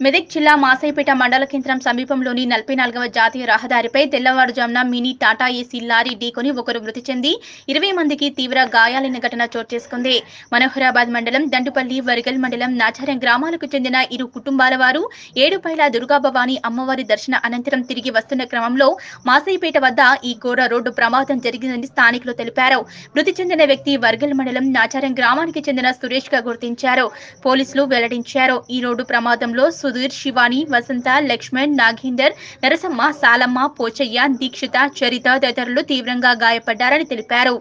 మెదక్ జిల్లా మాసైపేట మండల కేంద్రం సమీపంలోని నలభై నాలుగవ జాతీయ రహదారిపై తెల్లవారుజామున మినీ టాటా ఏసీ లారీ ఢీకొని ఒకరు మృతి చెంది ఇరవై మందికి తీవ్ర గాయాలైన ఘటన చోటు చేసుకుంది. మనోహరాబాద్ మండలం దండుపల్లి వరిగల్ మండలం నాచారం గ్రామాలకు చెందిన ఇరు కుటుంబాల వారు ఏడుపైల దుర్గాభవాని అమ్మవారి దర్శన అనంతరం తిరిగి వస్తున్న క్రమంలో మాసైపేట వద్ద ఈ ఘోర రోడ్డు ప్రమాదం జరిగిందని స్థానికులు తెలిపారు. మృతి చెందిన వ్యక్తి వరిగల్ మండలం నాచారం గ్రామానికి చెందిన సురేష్గా గుర్తించారు. పోలీసులు వెల్లడించారు. ఈ రోడ్డు ప్రమాదంలో సుధీర్ శివాని వసంత లక్ష్మణ్ నాగేందర్ నరసమ్మ సాలమ్మ పోచయ్య దీక్షిత చరిత తదితరులు తీవ్రంగా గాయపడ్డారని తెలిపారు.